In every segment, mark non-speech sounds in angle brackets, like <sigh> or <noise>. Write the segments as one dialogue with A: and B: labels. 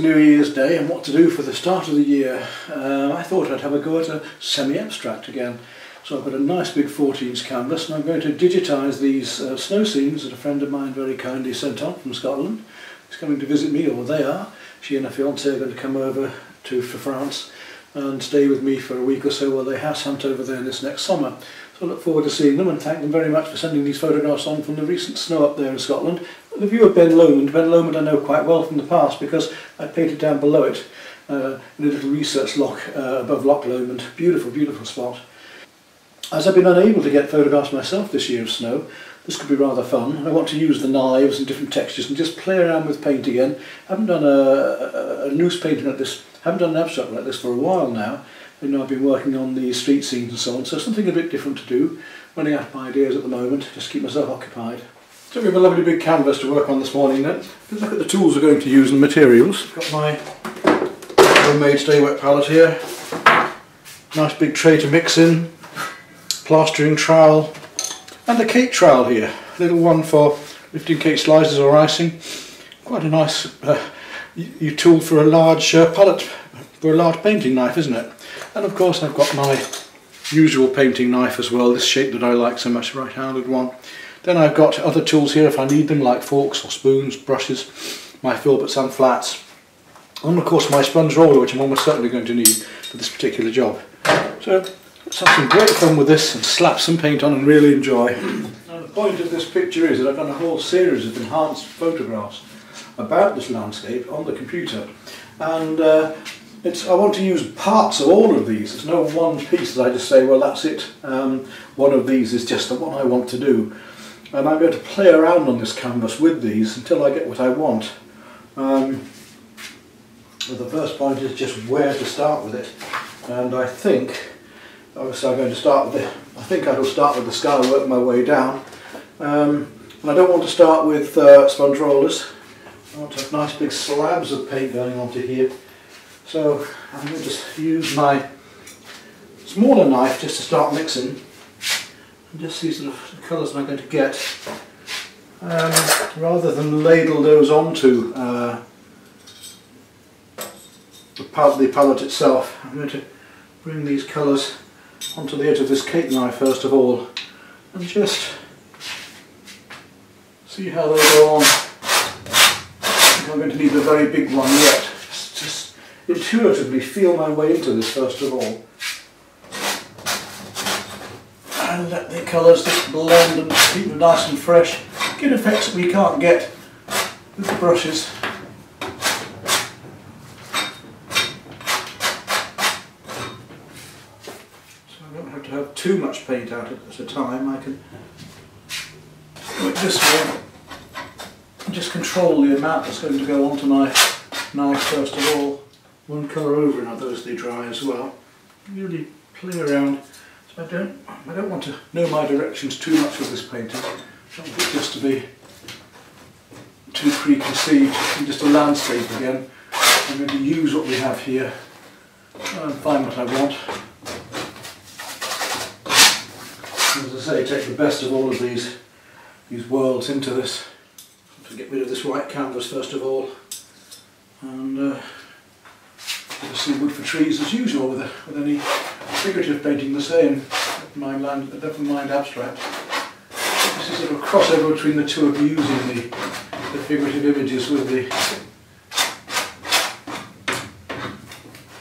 A: New Year's Day and what to do for the start of the year. Uh, I thought I'd have a go at a semi-abstract again. So I've got a nice big 14s canvas and I'm going to digitise these uh, snow scenes that a friend of mine very kindly sent on from Scotland. He's coming to visit me, or they are. She and her fiance are going to come over to France and stay with me for a week or so while they house hunt over there this next summer. So I look forward to seeing them and thank them very much for sending these photographs on from the recent snow up there in Scotland. The view of Ben Lomond, Ben Lomond I know quite well from the past because I painted down below it uh, in a little research lock uh, above Loch Lomond. Beautiful, beautiful spot. As I've been unable to get photographs myself this year of snow, this could be rather fun. I want to use the knives and different textures and just play around with paint again. I haven't done a, a, a loose painting like this, haven't done an abstract like this for a while now. You know, I've been working on the street scenes and so on, so something a bit different to do. Running out of ideas at the moment, just keep myself occupied. So we have a lovely big canvas to work on this morning then. Let's look at the tools we're going to use and materials. Got my homemade stay wet palette here. Nice big tray to mix in. Plastering trowel. And a cake trowel here. Little one for lifting cake slices or icing. Quite a nice uh, tool for a large uh, palette, for a large painting knife, isn't it? And of course I've got my usual painting knife as well, this shape that I like so much, right-handed one. Then I've got other tools here if I need them, like forks or spoons, brushes, my filberts and flats. And of course my sponge roller, which I'm almost certainly going to need for this particular job. So let's have some great fun with this and slap some paint on and really enjoy. Now the point of this picture is that I've done a whole series of enhanced photographs about this landscape on the computer. And uh, it's, I want to use parts of all of these. There's no one piece that I just say, well that's it. Um, one of these is just the one I want to do. And I'm going to play around on this canvas with these until I get what I want. Um, the first point is just where to start with it. And I think, obviously I'm going to start with I think I will start with the sky, work my way down. Um, and I don't want to start with uh, sponge rollers. I want to have nice big slabs of paint going onto here. So I'm going to just use my smaller knife just to start mixing. Just see sort of the colours I'm going to get. Um, rather than ladle those onto uh, the, the palette itself, I'm going to bring these colours onto the edge of this cake knife first of all and just see how they go on. I'm going to need a very big one yet Just intuitively feel my way into this first of all. And let the colours just blend and keep them nice and fresh. Get effects that we can't get with the brushes. So I don't have to have too much paint out at a time. I can do it this way just control the amount that's going to go onto my knife first of all one colour over another as they dry as well. Really play around. So I don't I don't want to know my directions too much with this painting. I don't want it just to be too preconceived and just a landscape again. I'm going to use what we have here and find what I want. As I say, take the best of all of these these worlds into this. To get rid of this white canvas first of all and uh, obviously wood for trees as usual with, a, with any figurative painting the same, never mind, never mind abstract. This is sort of a crossover between the two of using the, the figurative images with the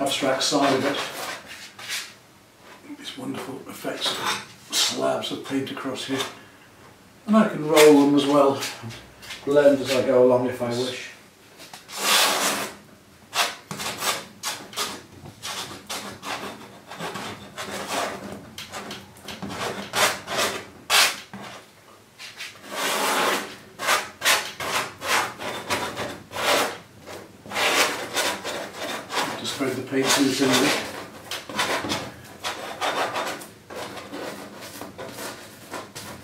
A: abstract side of it. These wonderful effects of slabs of paint across here. And I can roll them as well, blend as I go along if I wish. spread the paint loose in it.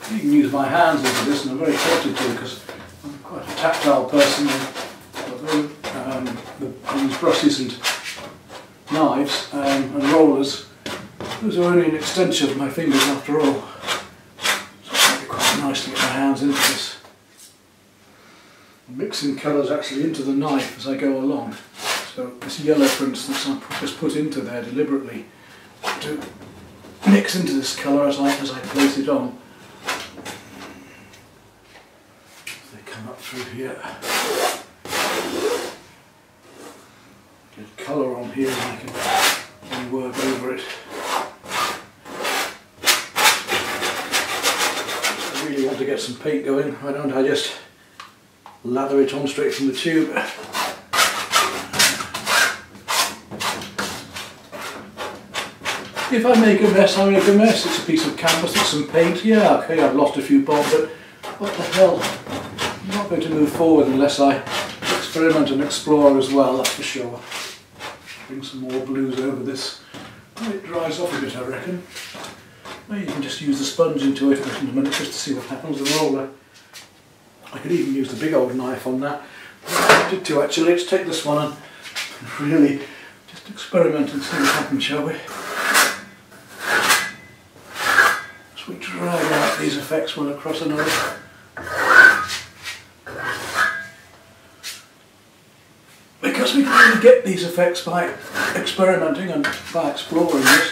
A: You can use my hands into this and I'm very tempted to because I'm quite a tactile person and um, these brushes and knives um, and rollers, those are only an extension of my fingers after all. So it's quite nice to get my hands into this. mixing colours actually into the knife as I go along. So this yellow, for instance, I just put into there deliberately to mix into this colour as I, as I place it on. They come up through here. Get colour on here and I can work over it. I really want to get some paint going, why don't I just lather it on straight from the tube. If I make a mess, I make a mess. It's a piece of canvas, it's some paint. Yeah, okay, I've lost a few bob, but what the hell? I'm not going to move forward unless I experiment and explore as well, that's for sure. Bring some more blues over this. Oh, it dries off a bit, I reckon. Maybe you can just use the sponge into it in a minute just to see what happens. The roller uh, I could even use the big old knife on that. I did too actually. Let's take this one and <laughs> really just experiment and see what happens, shall we? As we these effects one across another. Because we can only get these effects by experimenting and by exploring this,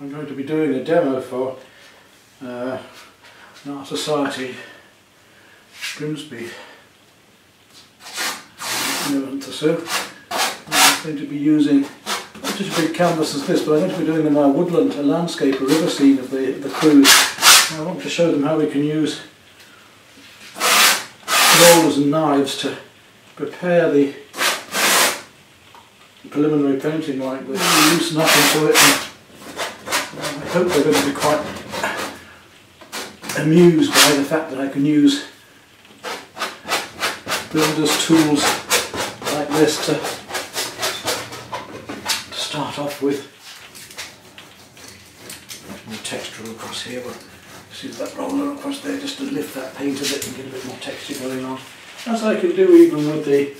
A: I'm going to be doing a demo for uh, art society Grimsby. I'm going to be using not just a big canvas as this, but I'm going to be doing in my woodland, a landscape, a river scene of the, the Creuse. And I want to show them how we can use rollers and knives to prepare the preliminary painting like this, loosen up into it. I hope they're going to be quite amused by the fact that I can use builder's tools like this to, to start off with. More texture across here, see that roller across there just to lift that paint a bit and get a bit more texture going on. As I can do even with the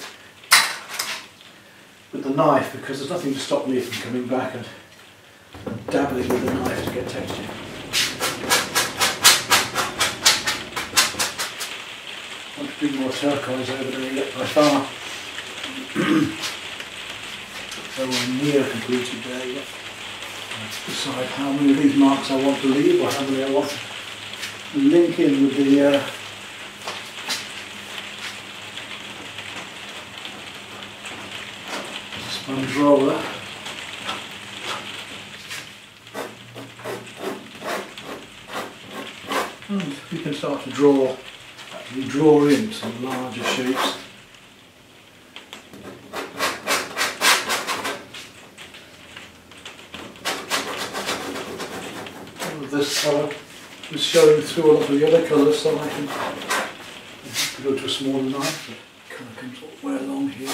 A: with the knife because there's nothing to stop me from coming back and dabbling with the knife to get texture. I want to do more turquoise over there yet by far. <clears throat> so we're near completed there yet. Decide how many of these marks I want to leave or how many I want to link in with the uh, sponge roller. And we can start to draw we draw in some larger shapes. this colour is showing through a lot of the other colours so I can go to a smaller knife. The colour comes all the way along here.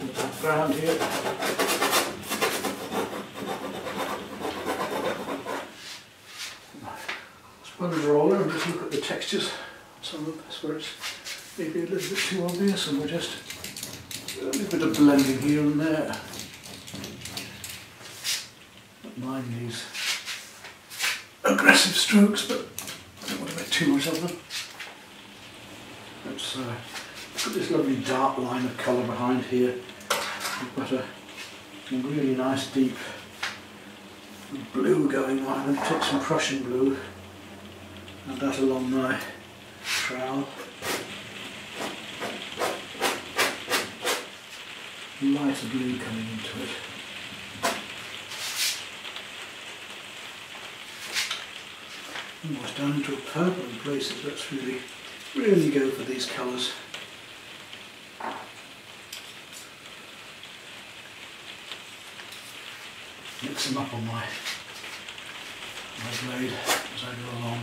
A: The background here. sponge roller and just look at the textures. Some of this where it's maybe a little bit too obvious and we're just a little bit of blending here and there. Mind these aggressive strokes but I don't want to make too much of them. Let's uh, put this lovely dark line of colour behind here. We've got a, a really nice deep blue going on. I'm going to take some Prussian blue and that along my trowel. Lighter blue coming into it. Almost down into a purple in places, let's really, really go for these colours. Mix them up on my, my blade as I go along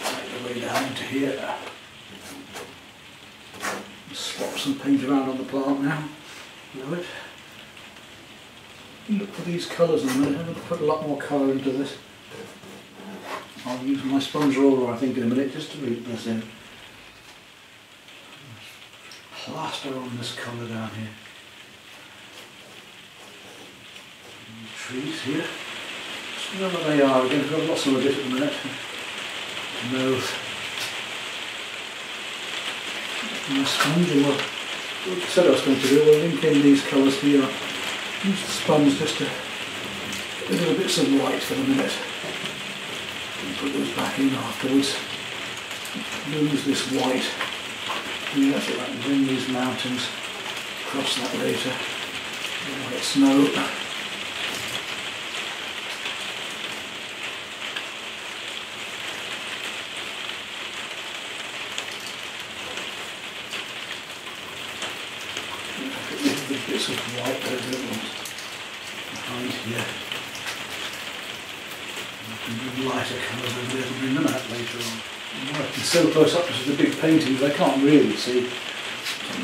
A: Take the way down into here. Swap some paint around on the plant now. Love it. Look for these colours in a minute. I'm going to put a lot more colour into this. I'll use my sponge roller I think in a minute just to read this in. Plaster on this colour down here. Trees here. Wherever they are again, I've lost them a bit at the minute. No. My sponge and what I said I was going to do, we'll link in these colours here. Use the sponge just to get little bits of white for a minute. Put those back in afterwards. Lose this white. That's it, I bring these mountains across that later. White snow. bits of white there that want behind here. And lighter colours over there to bring them out later on. I'm working so close up to the paintings I can't really see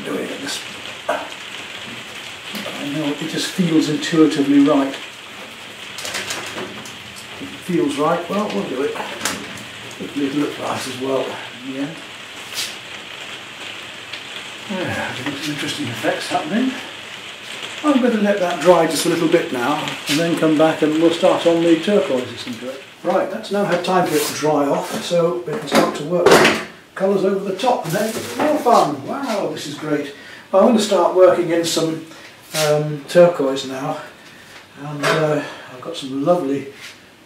A: doing at this. I know it just feels intuitively right. If it feels right, well we'll do it. Hopefully it'll look nice as well in the end. Yeah, some interesting effects happening. I'm going to let that dry just a little bit now and then come back and we'll start on the turquoises into it. Right, that's now had time for it to dry off so we can start to work colours over the top and then more fun. Wow, this is great. I'm going to start working in some um, turquoise now and uh, I've got some lovely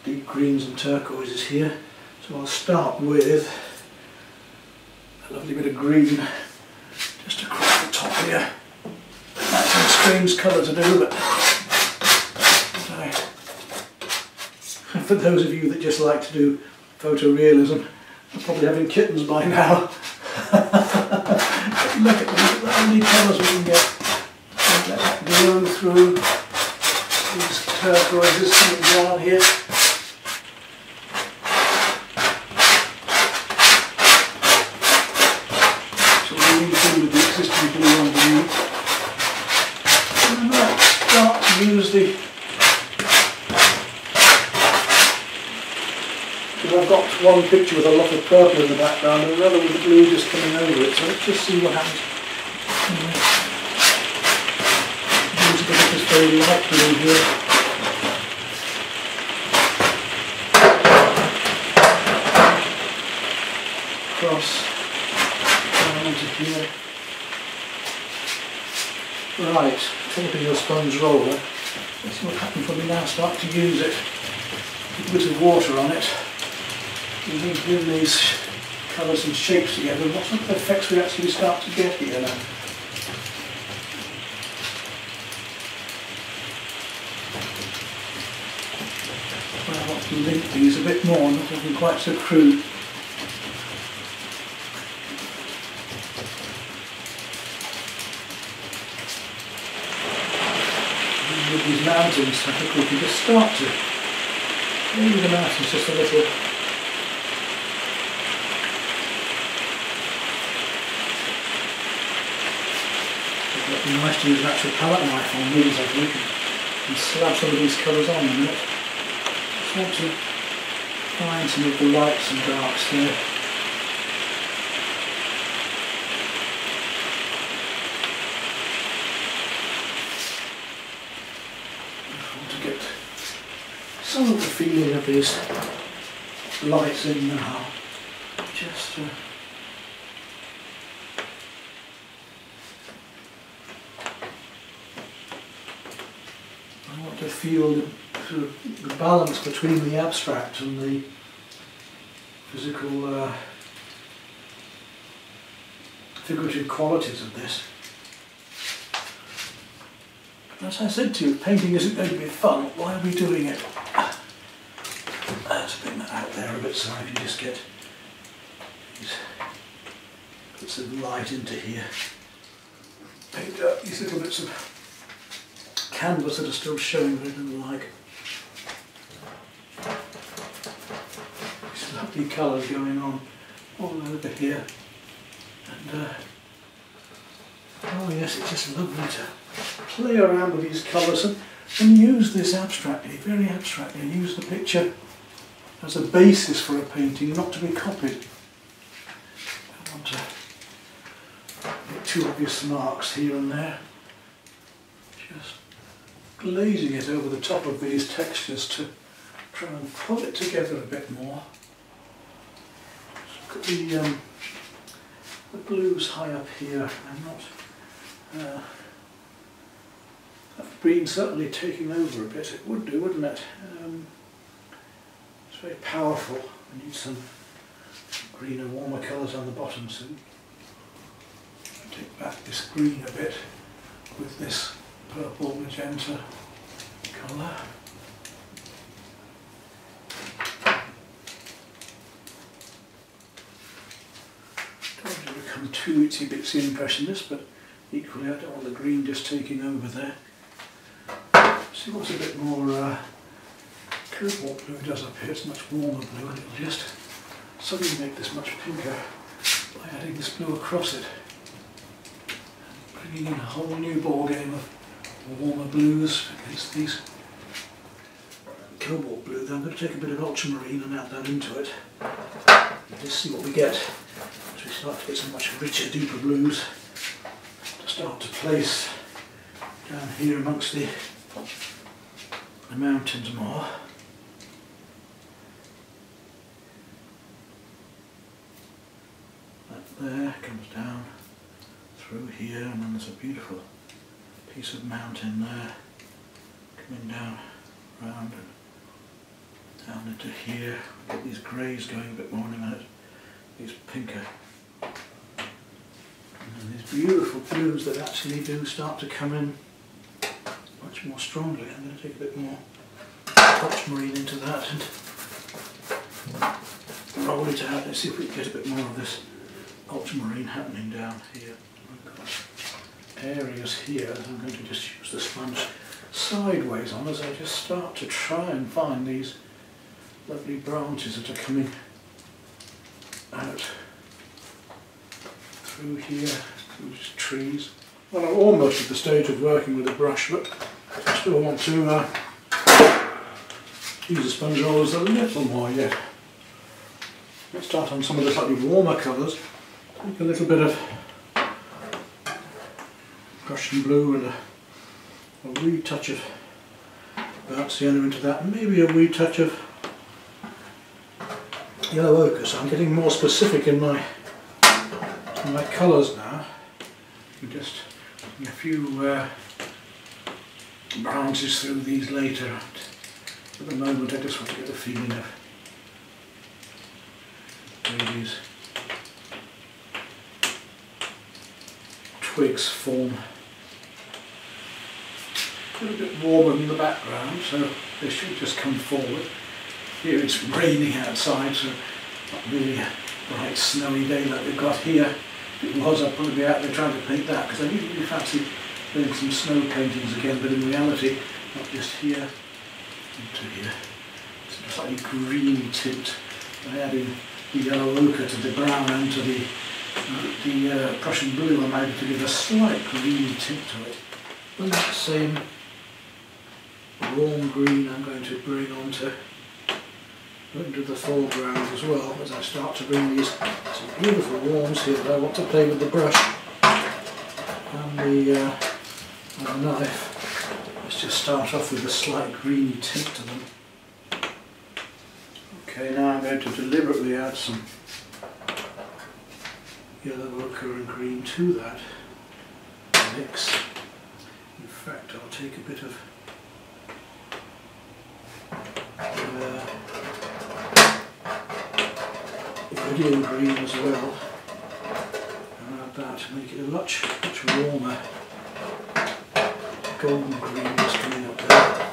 A: deep greens and turquoises here so I'll start with a lovely bit of green just across the top here that's a strange colour to do, but <laughs> for those of you that just like to do photorealism, probably having kittens by now. <laughs> Look at how many colours we can get. Let that glow through these turquoises coming down here. So we need to with the existing blue underneath start to use the because I've got one picture with a lot of purple in the background and another with the blue just coming over it. So let's just see what happens. A bit of this very light blue here. Cross. Into here. Right. Take your sponge roller. Let's see what happens when we now. Start to use it. A bit of water on it. We need to bring these colours and shapes together. What sort of effects we actually start to get here now? Well, I want to link these a bit more, not looking quite so crude. with these mountains, I think we can just start to maybe the mountains just a little Nice to use an actual palette knife on these I think and slab some of these colours on a minute. Just want to find some of the lights and darks there. Some of the feeling of these lights in now. Just uh, I want to feel the, the balance between the abstract and the physical uh, figurative qualities of this. As I said to you, painting isn't going to be fun. Why are we doing it? Let's bring that out there a bit so I can just get of light into here. Paint up these little bits of canvas that are still showing I don't like. These lovely colours going on all over here. And uh, oh yes, it's just lovely to play around with these colours and, and use this abstractly, very abstractly, use the picture as a basis for a painting, not to be copied. I want to make two obvious marks here and there. Just glazing it over the top of these textures to try and pull it together a bit more. Look at the, um, the blues high up here. I'm not. Uh, that green certainly taking over a bit. It would do, wouldn't it? Um, it's very powerful. We need some greener, warmer colours on the bottom soon. Take back this green a bit with this purple magenta colour. Don't want to become too itsy bitsy impressionist, but equally I don't want the green just taking over there. See what's a bit more uh, cobalt blue does up here, it's much warmer blue and it'll just suddenly make this much pinker by adding this blue across it. Bringing in a whole new ball game of warmer blues against these cobalt blue. Then I'm going to take a bit of ultramarine and add that into it. Just see what we get as we start to get some much richer, deeper blues to start to place down here amongst the, the mountains more. That there comes down through here and then there's a beautiful piece of mountain there coming down round and down into here. Get these greys going a bit more in a minute. These pinker. And these beautiful blues that actually do start to come in much more strongly. I'm going to take a bit more ultramarine into that and roll it out and see if we can get a bit more of this ultramarine happening down here. Areas here I'm going to just use the sponge sideways on as I just start to try and find these lovely branches that are coming out through here, through these trees. Well, I'm almost at the stage of working with a brush, but I still want to uh, use the sponge rollers a little more yet. Let's start on some of the slightly warmer colours. Take a little bit of Prussian blue and a, a wee touch of burnt sienna into that, maybe a wee touch of yellow ochre. So I'm getting more specific in my in my colours now. I'm just a few uh, through these later. At the moment I just want to get the feeling of these twigs form a little bit warmer in the background so they should just come forward. Here it's raining outside so not really a bright snowy day like we've got here. If it was I'd probably be out there trying to paint that because I usually fancy doing some snow paintings again but in reality not just here, into here. It's a slightly green tint by adding the yellow ochre to the brown and to the, the uh, Prussian blue I'm able to give a slight green tint to it. And that same warm green I'm going to bring onto into the foreground as well as I start to bring these some beautiful warms here that I want to play with the brush and the, uh, and the knife. Let's just start off with a slight greeny tint to them. Okay, now I'm going to deliberately add some yellow ochre and green to that mix. In fact, I'll take a bit of Viridian green as well. And add that to make it a much, much warmer golden green that's coming up there.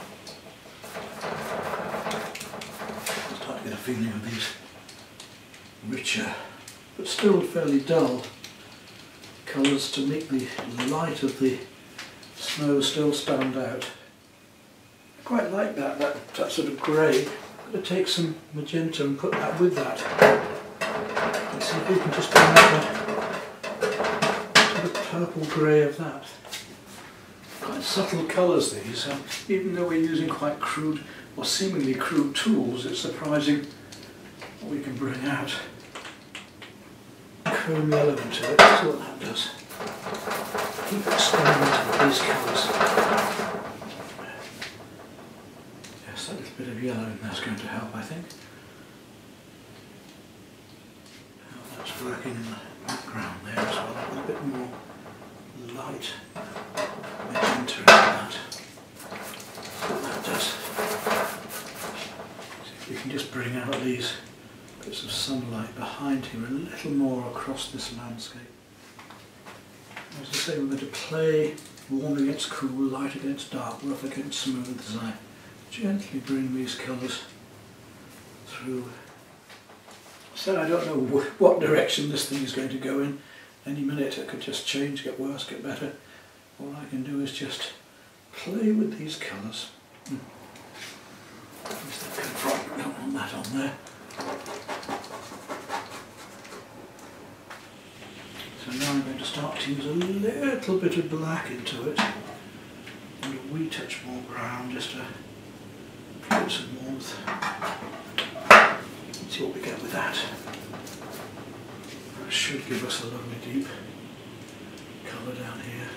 A: Start to get a feeling of these richer, but still fairly dull colours to make the light of the snow still stand out. I quite like that, that, that sort of grey. I'm going to take some magenta and put that with that. Let's see if we can just bring out the sort of purple grey of that. Quite subtle colours these, um, even though we're using quite crude or seemingly crude tools, it's surprising what we can bring out. Chrome yellow to it, see what that does. Keep experimenting with these colours. Yes, that little bit of yellow in there's going to help, I think. How that's working in the background there as well, a little bit more light in that. That does. See if we can just bring out these bits of sunlight behind here a little more across this landscape. As I say, we're going to play warm against cool, light against dark, rough against smooth as I gently bring these colours through. I don't know wh what direction this thing is going to go in. Any minute it could just change, get worse, get better. All I can do is just play with these colours. Hmm. Don't want that on there. So now I'm going to start to use a little bit of black into it and a wee touch more brown just to get some warmth. See what we get with that. That should give us a lovely deep colour down here.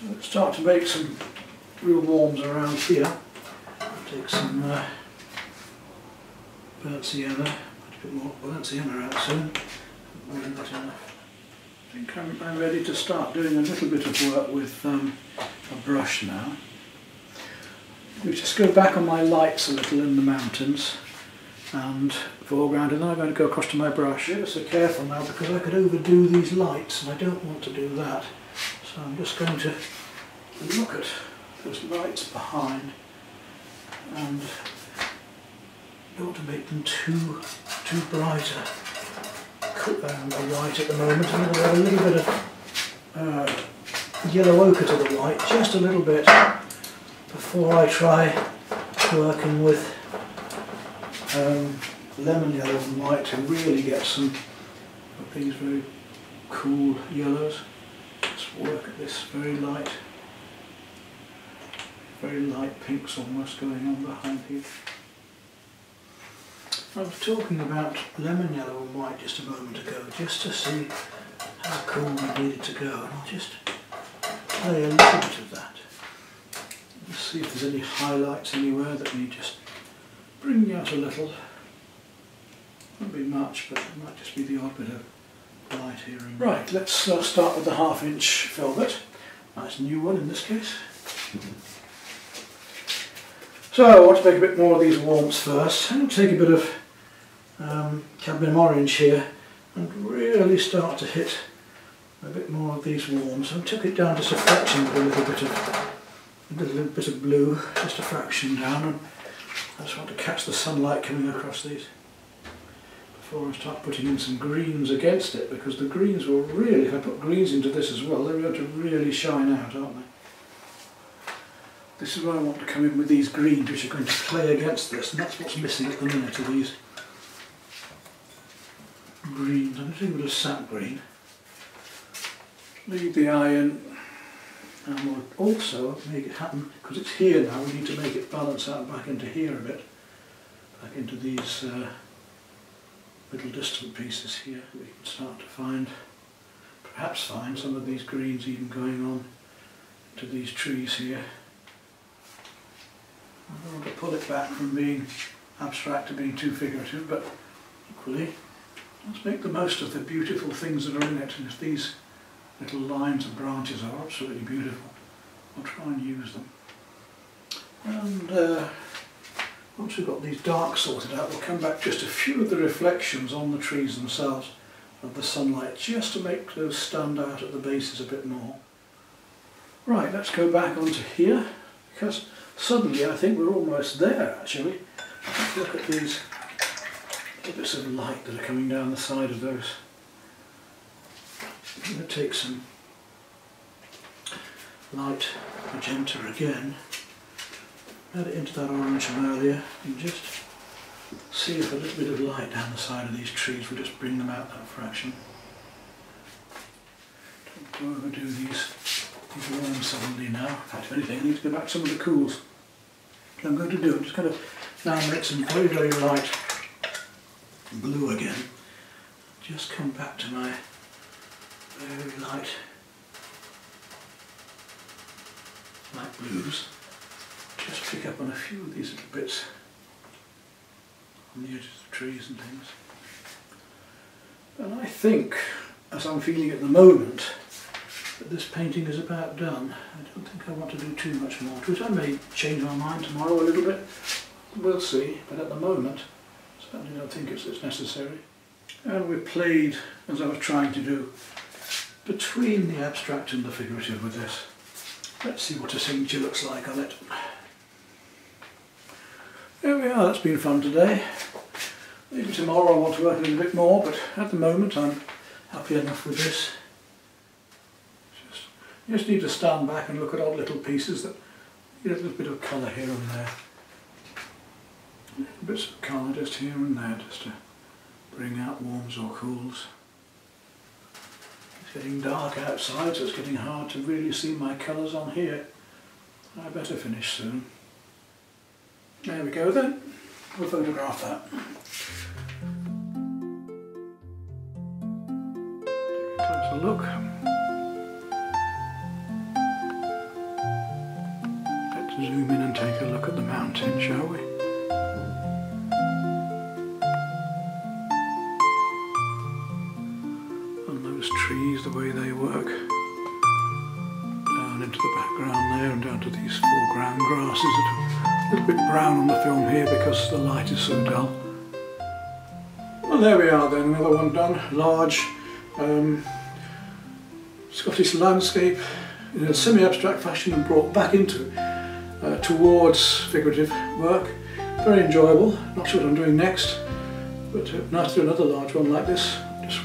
A: So let's start to make some real warms around here. Take some uh, burnt sienna, put a bit more burnt sienna out soon. I think I'm, I'm, ready to start doing a little bit of work with um, a brush now. We just go back on my lights a little in the mountains and foreground and then I'm going to go across to my brush. Ever so careful now because I could overdo these lights and I don't want to do that. So I'm just going to look at those lights behind and don't want to make them too too brighter. Um, a white at the moment, and add a little bit of uh, yellow ochre to the white, just a little bit, before I try working with um, lemon yellow and white to really get some of these very cool yellows. Let's work at this very light, very light pinks almost going on behind here. I was talking about lemon yellow and white just a moment ago, just to see how cool we need it to go, and I'll just play a little bit of that. Let's see if there's any highlights anywhere that we just bringing out a little. Won't be much, but it might just be the odd bit of light here. Right, let's uh, start with the half inch filbert. Nice new one in this case. So I want to make a bit more of these warmths first. I'm going to take a bit of um, cadmium orange here and really start to hit a bit more of these warms. I took it down just a fraction with a little bit of a little bit of blue, just a fraction down and I just want to catch the sunlight coming across these before I start putting in some greens against it because the greens will really, if I put greens into this as well, they're going to really shine out, aren't they? This is where I want to come in with these greens which are going to play against this and that's what's missing at the minute of these greens. I'm going to sap green. Leave the iron and we'll also make it happen because it's here now we need to make it balance out back into here a bit back into these uh, little distant pieces here we can start to find perhaps find some of these greens even going on to these trees here I don't want to pull it back from being abstract to being too figurative, but equally, let's make the most of the beautiful things that are in it. And if these little lines and branches are absolutely beautiful, I'll try and use them. And uh, once we've got these darks sorted out, we'll come back just a few of the reflections on the trees themselves of the sunlight, just to make those stand out at the bases a bit more. Right, let's go back onto here, because suddenly I think we're almost there actually. Let's look at these bits of light that are coming down the side of those. I'm going to take some light magenta again, add it into that orange from earlier and just see if a little bit of light down the side of these trees will just bring them out that fraction. Don't overdo these, these warm suddenly now. In fact, if anything, I need to go back to some of the cools. I'm going to do, I'm just going to now make some very, very light blue again. Just come back to my very light, light blues. just pick up on a few of these little bits on the edges of trees and things. And I think, as I'm feeling at the moment, that this painting is about done. I don't think I want to do too much more to it. I may change my mind tomorrow a little bit. We'll see, but at the moment, certainly don't think it's, it's necessary. And we played, as I was trying to do, between the abstract and the figurative with this. Let's see what a signature looks like on it. There we are, that's been fun today. Maybe tomorrow I want to work a little bit more, but at the moment I'm happy enough with this. Just, you just need to stand back and look at odd little pieces that get a little bit of colour here and there. Bits of colour just here and there, just to bring out warms or cools. It's getting dark outside, so it's getting hard to really see my colours on here. I better finish soon. There we go then. We'll photograph that. Take a Closer look. Into the background there and down to these foreground grasses that are a little bit brown on the film here because the light is so dull. Well there we are then, another one done. Large um, Scottish landscape in a semi-abstract fashion and brought back into uh, towards figurative work. Very enjoyable, not sure what I'm doing next, but uh, nice to do another large one like this. Just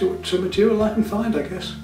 A: see what material I can find I guess.